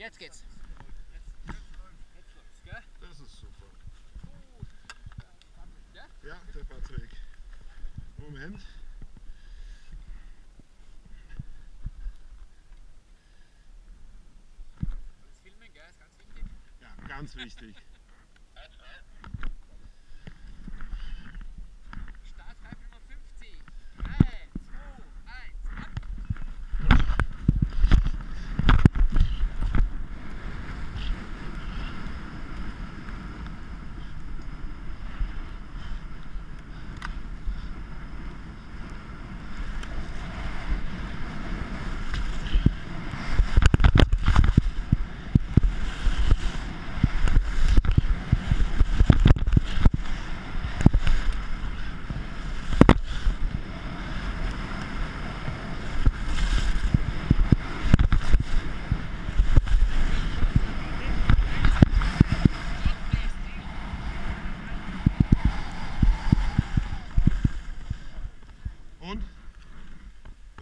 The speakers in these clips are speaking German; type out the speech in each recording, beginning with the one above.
Jetzt geht's. Das ist super. Ja? Ja, der Patrick. Moment. Das Filmen, gell, ist ganz wichtig. Ja, ganz wichtig.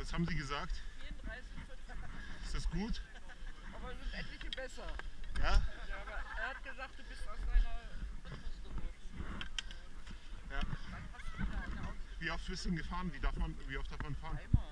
Was haben Sie gesagt? 34, Ist das gut? aber es sind etliche besser. Ja? Ja, er hat gesagt, du bist aus deiner Rhythmus geworden. Ja. Wie oft bist du denn gefahren? Wie, darf man, wie oft darf man fahren? Einmal.